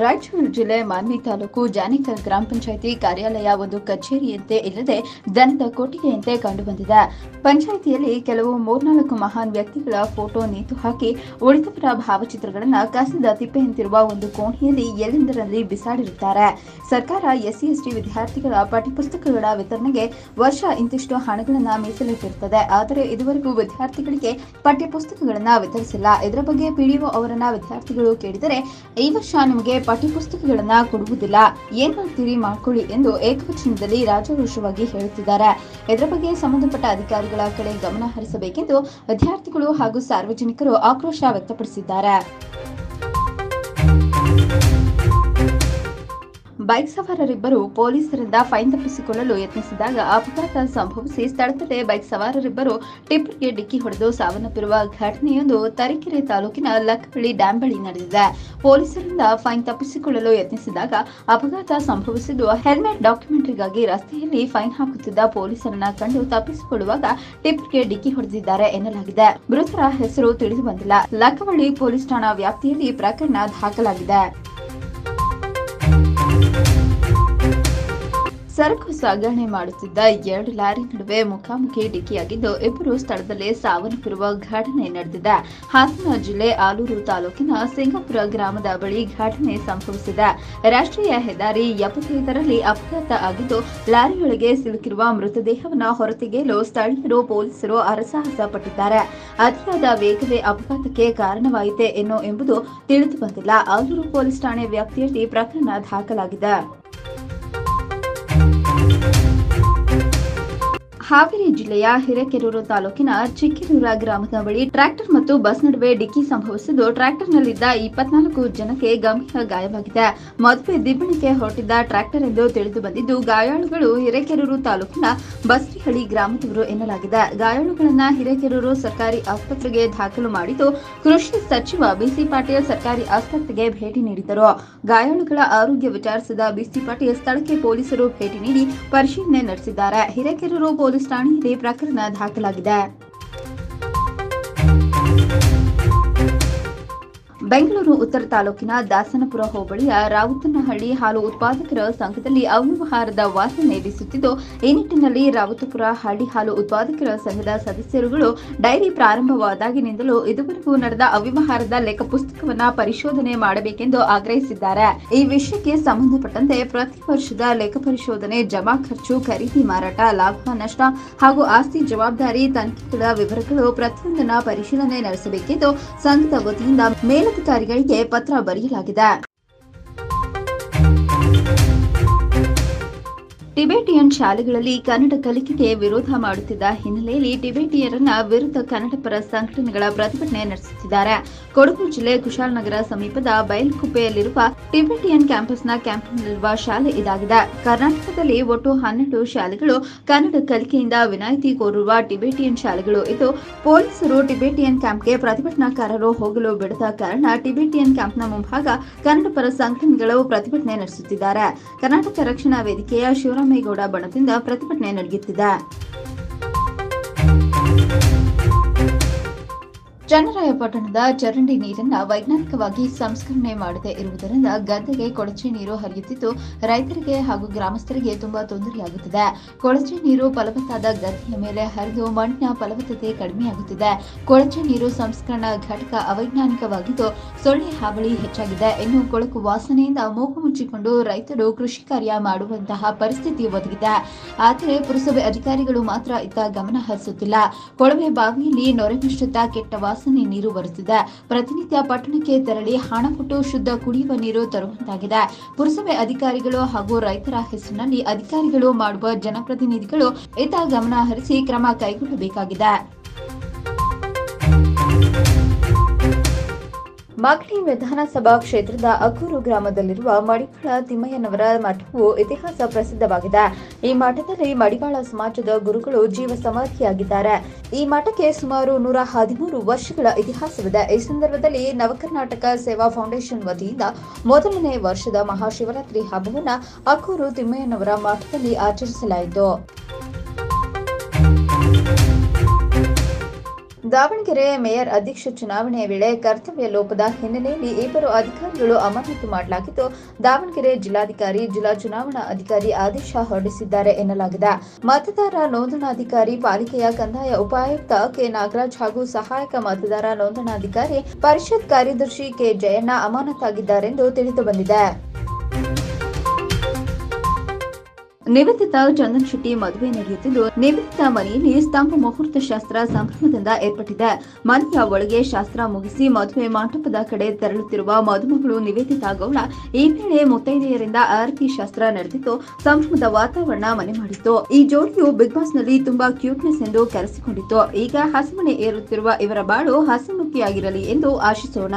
ರಾಯಚೂರು ಜಿಲ್ಲೆ ಮಾನ್ವಿ ತಾಲೂಕು ಜಾನಿಕಲ್ ಗ್ರಾಮ ಪಂಚಾಯಿತಿ ಕಾರ್ಯಾಲಯ ಒಂದು ಕಚೇರಿಯಂತೆ ಇಲ್ಲದೆ ದನದ ಕೊಟ್ಟಿಗೆಯಂತೆ ಕಂಡುಬಂದಿದೆ ಪಂಚಾಯಿತಿಯಲ್ಲಿ ಕೆಲವು ಮೂರ್ನಾಲ್ಕು ಮಹಾನ್ ವ್ಯಕ್ತಿಗಳ ಫೋಟೋ ನೇತು ಹಾಕಿ ಉಳಿದವರ ಭಾವಚಿತ್ರಗಳನ್ನು ಕಸದ ತಿಪ್ಪೆಯಂತಿರುವ ಒಂದು ಕೋಣೆಯಲ್ಲಿ ಎಲ್ಲೆಂದರಲ್ಲಿ ಬಿಸಾಡಿರುತ್ತಾರೆ. ಸರ್ಕಾರ ಎಸ್ಸಿ ಎಸ್ಟಿ ವಿದ್ಯಾರ್ಥಿಗಳ ಪಠ್ಯಪುಸ್ತಕಗಳ ವಿತರಣೆಗೆ ವರ್ಷ ಇಂತಿಷ್ಟು ಹಣಗಳನ್ನು ಮೀಸಲಿಟ್ಟಿರುತ್ತದೆ. ಆದರೆ ಇದುವರೆಗೂ ವಿದ್ಯಾರ್ಥಿಗಳಿಗೆ ಪಠ್ಯಪುಸ್ತಕಗಳನ್ನು ವಿತರಿಸಿಲ್ಲ. ಇದರ ಬಗ್ಗೆ ಪಿಡಿಒ ಅವರನ್ನ ವಿದ್ಯಾರ್ಥಿಗಳು ಕೇಳಿದರೆ, ಈ ವರ್ಷ ನಿಮಗೆ ಪಠ್ಯಪುಸ್ತಕಗಳನ್ನ ಕೊಡುವುದಿಲ್ಲ. ಏನ್ ಮಾಡ್ತೀರಿ? ಮಾಡ್ಕೊಳ್ಳಿ ಎಂದು ಏಕವಚನದಲ್ಲಿ ರಾಜಾರೋಷವಾಗಿ ಹೇಳುತ್ತಿದ್ದಾರೆ. ಇದರ ಬಗ್ಗೆ ಸಂಬಂಧಪಟ್ಟ ಅಧಿಕಾರಿಗಳ ಕಡೆ ಗಮನ ಹರಿಸಬೇಕೆಂದು ವಿದ್ಯಾರ್ಥಿಗಳು ಹಾಗೂ ಸಾರ್ವಜನಿಕರು ಆಕ್ರೋಶ ವ್ಯಕ್ತಪಡಿಸಿದ್ದಾರೆ. ಬೈಕ್ ಸವಾರರಿಬ್ಬರು ಪೊಲೀಸರಿಂದ ಫೈನ್ ತಪ್ಪಿಸಿಕೊಳ್ಳಲು ಯತ್ನಿಸಿದಾಗ ಅಪಘಾತ ಸಂಭವಿಸಿ ಸ್ಥಳದಲ್ಲೇ ಬೈಕ್ ಸವಾರರಿಬ್ಬರು ಟಿಪ್ಪರ್ಗೆ ಡಿಕ್ಕಿ ಹೊಡೆದು ಸಾವನ್ನಪ್ಪಿರುವ ಘಟನೆಯೊಂದು ತರೀಕೆರೆ ತಾಲೂಕಿನ ಲಕ್ಕಹಳ್ಳಿ ಡ್ಯಾಂ ಬಳಿ ನಡೆದಿದೆ. ಪೊಲೀಸರಿಂದ ಫೈನ್ ತಪ್ಪಿಸಿಕೊಳ್ಳಲು ಯತ್ನಿಸಿದಾಗ ಅಪಘಾತ ಸಂಭವಿಸಿದ್ದು ಹೆಲ್ಮೆಟ್ ಡಾಕ್ಯುಮೆಂಟ್ರಿಗಾಗಿ ರಸ್ತೆಯಲ್ಲಿ ಫೈನ್ ಹಾಕುತ್ತಿದ್ದ ಪೊಲೀಸರನ್ನ ಕಂಡು ತಪ್ಪಿಸಿಕೊಳ್ಳುವಾಗ ಟಿಪ್ಪರ್ಗೆ ಡಿಕ್ಕಿ ಹೊಡೆದಿದ್ದಾರೆ ಎನ್ನಲಾಗಿದೆ. ಮೃತರ ಹೆಸರು ತಿಳಿದು ಬಂದಿಲ್ಲ ಲಕ್ಕವಳ್ಳಿ ಪೊಲೀಸ್ ಠಾಣಾ ವ್ಯಾಪ್ತಿಯಲ್ಲಿ ಪ್ರಕರಣ ದಾಖಲಾಗಿದೆ. ಸರಕು ಸಾಗಣೆ ಮಾಡುತ್ತಿದ್ದ ಎರಡು ಲಾರಿ ನಡುವೆ ಮುಖಾಮುಖಿ ಡಿಕ್ಕಿಯಾಗಿದ್ದು ಇಬ್ಬರು ಸ್ಥಳದಲ್ಲೇ ಸಾವನ್ನಪ್ಪಿರುವ ಘಟನೆ ನಡೆದಿದೆ. ಹಾಸನ ಜಿಲ್ಲೆ ಆಲೂರು ತಾಲೂಕಿನ ಸಿಂಗಾಪುರ ಗ್ರಾಮದ ಬಳಿ ಘಟನೆ ಸಂಭವಿಸಿದೆ. ರಾಷ್ಟ್ರೀಯ ಹೆದ್ದಾರಿ ಎಪ್ಪತ್ತೈದರಲ್ಲಿ ಅಪಘಾತ ಆಗಿದ್ದು ಲಾರಿಯೊಳಗೆ ಸಿಲುಕಿರುವ ಮೃತದೇಹವನ್ನು ಹೊರತೆಗೆಯಲು ಸ್ಥಳೀಯರು ಪೊಲೀಸರು ಅರಸಾಹಸ ಪಟ್ಟಿದ್ದಾರೆ. ಅತಿಯಾದ ವೇಗವೇ ಅಪಘಾತಕ್ಕೆ ಕಾರಣವಾಯಿತೆ ಏನೋ ಎಂಬುದು ತಿಳಿದು ಬಂದಿಲ್ಲ. ಆಲೂರು ಪೊಲೀಸ್ ಠಾಣೆ ವ್ಯಾಪ್ತಿಯಲ್ಲಿ ಪ್ರಕರಣ ದಾಖಲಾಗಿದೆ. Thank you. ಹಾವೇರಿ ಜಿಲ್ಲೆಯ ಹಿರೇಕೆರೂರು ತಾಲೂಕಿನ ಚಿಕ್ಕಿರೂರ ಗ್ರಾಮದ ಬಳಿ ಟ್ರ್ಯಾಕ್ಟರ್ ಮತ್ತು ಬಸ್ ನಡುವೆ ಡಿಕ್ಕಿ ಸಂಭವಿಸಿದ್ದು, ಟ್ರ್ಯಾಕ್ಟರ್ನಲ್ಲಿದ್ದ ಇಪ್ಪತ್ನಾಲ್ಕು ಜನಕ್ಕೆ ಗಂಭೀರ ಗಾಯವಾಗಿದೆ. ಮದುವೆ ದಿಬ್ಬಣಿಗೆ ಹೊರಟಿದ್ದ ಟ್ರ್ಯಾಕ್ಟರ್ ಎಂದು ತಿಳಿದು ಬಂದಿದ್ದು, ಗಾಯಾಳುಗಳು ಹಿರೇಕೆರೂರು ತಾಲೂಕಿನ ಬಸ್ರಿಹಳ್ಳಿ ಗ್ರಾಮದವರು ಎನ್ನಲಾಗಿದೆ. ಗಾಯಾಳುಗಳನ್ನ ಹಿರೇಕೆರೂರು ಸರ್ಕಾರಿ ಆಸ್ಪತ್ರೆಗೆ ದಾಖಲು ಮಾಡಿದ್ದು, ಕೃಷಿ ಸಚಿವ ಬಿಸಿ ಪಾಟೀಲ್ ಸರ್ಕಾರಿ ಆಸ್ಪತ್ರೆಗೆ ಭೇಟಿ ನೀಡಿದರು ಗಾಯಾಳುಗಳ ಆರೋಗ್ಯ ವಿಚಾರಿಸಿದ ಬಿಸಿ ಪಾಟೀಲ್ ಸ್ಥಳಕ್ಕೆ ಪೊಲೀಸರು ಭೇಟಿ ನೀಡಿ ಪರಿಶೀಲನೆ ನಡೆಸಿದ್ದಾರೆ. ಹಿರೇಕೆರೂರು ಪೊಲೀಸ್ ಠಾಣೆಯಲ್ಲಿ ಪ್ರಕರಣ ದಾಖಲಾಗಿದೆ. ಬೆಂಗಳೂರು ಉತ್ತರ ತಾಲೂಕಿನ ದಾಸನಪುರ ಹೋಬಳಿಯ ರಾವುತನಹಳ್ಳಿ ಹಾಲು ಉತ್ಪಾದಕರ ಸಂಘದಲ್ಲಿ ಅವ್ಯವಹಾರದ ವಾಸನೆ ಬೀಸುತ್ತಿದ್ದು ಈ ನಿಟ್ಟಿನಲ್ಲಿ ರಾವುತಪುರ ಹಳ್ಳಿ ಹಾಲು ಉತ್ಪಾದಕರ ಸಂಘದ ಸದಸ್ಯರುಗಳು ಡೈರಿ ಪ್ರಾರಂಭವಾದಾಗಿನಿಂದಲೂ ಇದುವರೆಗೂ ನಡೆದ ಅವ್ಯವಹಾರದ ಲೆಕ್ಕ ಪುಸ್ತಕವನ್ನ ಪರಿಶೋಧನೆ ಮಾಡಬೇಕೆಂದು ಆಗ್ರಹಿಸಿದ್ದಾರೆ. ಈ ವಿಷಯಕ್ಕೆ ಸಂಬಂಧಪಟ್ಟಂತೆ ಪ್ರತಿ ವರ್ಷದ ಲೆಕ್ಕ ಪರಿಶೋಧನೆ, ಜಮಾ ಖರ್ಚು, ಖರೀದಿ ಮಾರಾಟ, ಲಾಭ, ನಷ್ಟ ಹಾಗೂ ಆಸ್ತಿ ಜವಾಬ್ದಾರಿ, ತನಿಖೆಗಳ ವಿವರಗಳು ಪ್ರತಿಯೊಂದನ್ನ ಪರಿಶೀಲನೆ ನಡೆಸಬೇಕೆಂದು ಸಂಘದ ವತಿಯಿಂದ ಮೇಲಧಿಕಾರಿಗಳಿಗೆ ಪತ್ರ ಬರೆಯಲಾಗಿದೆ. ಟಿಬೆಟಿಯನ್ ಶಾಲೆಗಳಲ್ಲಿ ಕನ್ನಡ ಕಲಿಕೆಗೆ ವಿರೋಧ ಮಾಡುತ್ತಿದ್ದ ಹಿನ್ನೆಲೆಯಲ್ಲಿ ಟಿಬೆಟಿಯರನ್ನ ವಿರುದ್ಧ ಕನ್ನಡ ಪರ ಸಂಘಟನೆಗಳ ಪ್ರತಿಭಟನೆ ನಡೆಸುತ್ತಿದ್ದಾರೆ. ಕೊಡಗು ಜಿಲ್ಲೆ ಕುಶಾಲನಗರ ಸಮೀಪದ ಬಯಲ್ಕುಪ್ಪೆಯಲ್ಲಿರುವ ಟಿಬೆಟಿಯನ್ ಕ್ಯಾಂಪಸ್ನ ಕ್ಯಾಂಪ್ನಲ್ಲಿರುವ ಶಾಲೆ ಇದಾಗಿದೆ. ಕರ್ನಾಟಕದಲ್ಲಿ ಒಟ್ಟು ಹನ್ನೆರಡು ಶಾಲೆಗಳು ಕನ್ನಡ ಕಲಿಕೆಯಿಂದ ವಿನಾಯಿತಿ ಕೋರಿರುವ ಟಿಬೆಟಿಯನ್ ಶಾಲೆಗಳು. ಇದು ಪೊಲೀಸರು ಟಿಬೆಟಿಯನ್ ಕ್ಯಾಂಪ್ಗೆ ಪ್ರತಿಭಟನಾಕಾರರು ಹೋಗಲು ಬಿಡದ ಕಾರಣ ಟಿಬೆಟಿಯನ್ ಕ್ಯಾಂಪ್ನ ಮುಂಭಾಗ ಕನ್ನಡ ಪರ ಸಂಘಟನೆಗಳು ಪ್ರತಿಭಟನೆ ನಡೆಸುತ್ತಿದ್ದಾರೆ. ಕರ್ನಾಟಕ ರಕ್ಷಣಾ ವೇದಿಕೆಯ ಶಿವರಾಮೇಗೌಡ ಬಣದಿಂದ ಪ್ರತಿಭಟನೆ ನಡೆಯುತ್ತಿದೆ. ಚನ್ನರಾಯಪಟ್ಟಣದ ಚರಂಡಿ ನೀರನ್ನ ವೈಜ್ಞಾನಿಕವಾಗಿ ಸಂಸ್ಕರಣೆ ಮಾಡದೇ ಇರುವುದರಿಂದ ಗದ್ದೆಗೆ ಕೊಳಚೆ ನೀರು ಹರಿಯುತ್ತಿದ್ದು, ರೈತರಿಗೆ ಹಾಗೂ ಗ್ರಾಮಸ್ಥರಿಗೆ ತುಂಬಾ ತೊಂದರೆಯಾಗುತ್ತಿದೆ. ಕೊಳಚೆ ನೀರು ಫಲವತ್ತಾದ ಗದ್ದೆಯ ಮೇಲೆ ಹರಿದು ಮಣ್ಣಿನ ಫಲವತ್ತತೆ ಕಡಿಮೆಯಾಗುತ್ತಿದೆ. ಕೊಳಚೆ ನೀರು ಸಂಸ್ಕರಣಾ ಘಟಕ ಅವೈಜ್ಞಾನಿಕವಾಗಿದ್ದು, ಸೊಳ್ಳೆ ಹಾವಳಿ ಹೆಚ್ಚಾಗಿದೆ. ಇನ್ನು ಕೊಳಕು ವಾಸನೆಯಿಂದ ಮೂಗು ಮುಚ್ಚಿಕೊಂಡು ರೈತರು ಕೃಷಿ ಕಾರ್ಯ ಮಾಡುವಂತಹ ಪರಿಸ್ಥಿತಿ ಒದಗಿದೆ. ಆದರೆ ಪುರಸಭೆ ಅಧಿಕಾರಿಗಳು ಮಾತ್ರ ಇತ್ತ ಗಮನ ಹರಿಸುತ್ತಿಲ್ಲ. ಕೊಳವೆ ಬಾವಿಯಲ್ಲಿ ನೊರೆ ಮಿಶ್ರಿತ ಕೆಟ್ಟ ವಾಸನೆ ನೀರು ಬರುತ್ತಿದೆ. ಪ್ರತಿನಿತ್ಯ ಪಟ್ಟಣಕ್ಕೆ ತೆರಳಿ ಹಣ ಕೊಟ್ಟು ಶುದ್ಧ ಕುಡಿಯುವ ನೀರು ತರುವಂತಾಗಿದೆ. ಪುರಸಭೆ ಅಧಿಕಾರಿಗಳು ಹಾಗೂ ರೈತರ ಹೆಸರಿನಲ್ಲಿ ಅಧಿಕಾರಿಗಳು ಮಾಡುವ ಜನಪ್ರತಿನಿಧಿಗಳು ಇತ್ತ ಗಮನ ಹರಿಸಿ ಕ್ರಮ ಕೈಗೊಳ್ಳಬೇಕಾಗಿದೆ. ಮಾಗಡಿ ವಿಧಾನಸಭಾ ಕ್ಷೇತ್ರದ ಅಕೂರು ಗ್ರಾಮದಲ್ಲಿರುವ ಮಡಿವಾಳ ತಿಮ್ಮಯ್ಯನವರ ಮಠವು ಇತಿಹಾಸ ಪ್ರಸಿದ್ಧವಾಗಿದೆ. ಈ ಮಠದಲ್ಲಿ ಮಡಿವಾಳ ಸಮಾಜದ ಗುರುಗಳು ಜೀವ ಸಮಾಧಿಯಾಗಿದ್ದಾರೆ. ಈ ಮಠಕ್ಕೆ ಸುಮಾರು ನೂರ ಹದಿಮೂರು ವರ್ಷಗಳ ಇತಿಹಾಸವಿದೆ. ಈ ಸಂದರ್ಭದಲ್ಲಿ ನವಕರ್ನಾಟಕ ಸೇವಾ ಫೌಂಡೇಶನ್ ವತಿಯಿಂದ ಮೊದಲನೇ ವರ್ಷದ ಮಹಾಶಿವರಾತ್ರಿ ಹಬ್ಬವನ್ನು ಅಕೂರು ತಿಮ್ಮಯ್ಯನವರ ಮಠದಲ್ಲಿ ಆಚರಿಸಲಾಯಿತು. ದಾವಣಗೆರೆ ಮೇಯರ್ ಅಧ್ಯಕ್ಷ ಚುನಾವಣೆಯ ವೇಳೆ ಕರ್ತವ್ಯ ಲೋಪದ ಹಿನ್ನೆಲೆಯಲ್ಲಿ ಇಬ್ಬರು ಅಧಿಕಾರಿಗಳು ಅಮಾನತು ಮಾಡಲಾಗಿದ್ದು, ದಾವಣಗೆರೆ ಜಿಲ್ಲಾಧಿಕಾರಿ, ಜಿಲ್ಲಾ ಚುನಾವಣಾ ಅಧಿಕಾರಿ ಆದೇಶ ಹೊರಡಿಸಿದ್ದಾರೆ ಎನ್ನಲಾಗಿದೆ. ಮತದಾರ ನೋಂದಣಾಧಿಕಾರಿ, ಪಾಲಿಕೆಯ ಕಂದಾಯ ಉಪಾಯುಕ್ತ ಕೆ. ನಾಗರಾಜ್ ಹಾಗೂ ಸಹಾಯಕ ಮತದಾರ ನೋಂದಣಾಧಿಕಾರಿ, ಪರಿಷತ್ ಕಾರ್ಯದರ್ಶಿ ಕೆ. ಜಯಣ್ಣ ಅಮಾನತಾಗಿದ್ದಾರೆಂದು ತಿಳಿದು ನಿವೇದಿತ ಚಂದನ್ ಶೆಟ್ಟಿ ಮದುವೆ ನಡೆಯುತ್ತಿದ್ದು, ನಿವೇದಿತ ಮನೆಯಲ್ಲಿ ಸ್ತಂಭ ಮುಹೂರ್ತ ಶಾಸ್ತ್ರ ಸಂಭ್ರಮದಿಂದ ಏರ್ಪಟ್ಟಿದೆ. ಮನೆಯ ಒಳಗೆ ಶಾಸ್ತ್ರ ಮುಗಿಸಿ ಮದುವೆ ಮಂಟಪದ ಕಡೆ ತೆರಳುತ್ತಿರುವ ಮದುಮಗಳು ನಿವೇದಿತ ಗೌಡ ಈ ವೇಳೆ ಮುತ್ತೈದೆಯರಿಂದ ಆರತಿ ಶಾಸ್ತ್ರ ನಡೆದಿತ್ತು ಸಂಭ್ರಮದ ವಾತಾವರಣ ಮನೆ ಮಾಡಿತ್ತು. ಈ ಜೋಡಿಯು ಬಿಗ್ ಬಾಸ್ನಲ್ಲಿ ತುಂಬಾ ಕ್ಯೂಟ್ನೆಸ್ ಎಂದು ಕರೆಸಿಕೊಂಡಿತ್ತು. ಈಗ ಹಸುಮನೆ ಏರುತ್ತಿರುವ ಇವರ ಬಾಳು ಹಸಮುಖಿಯಾಗಿರಲಿ ಎಂದು ಆಶಿಸೋಣ.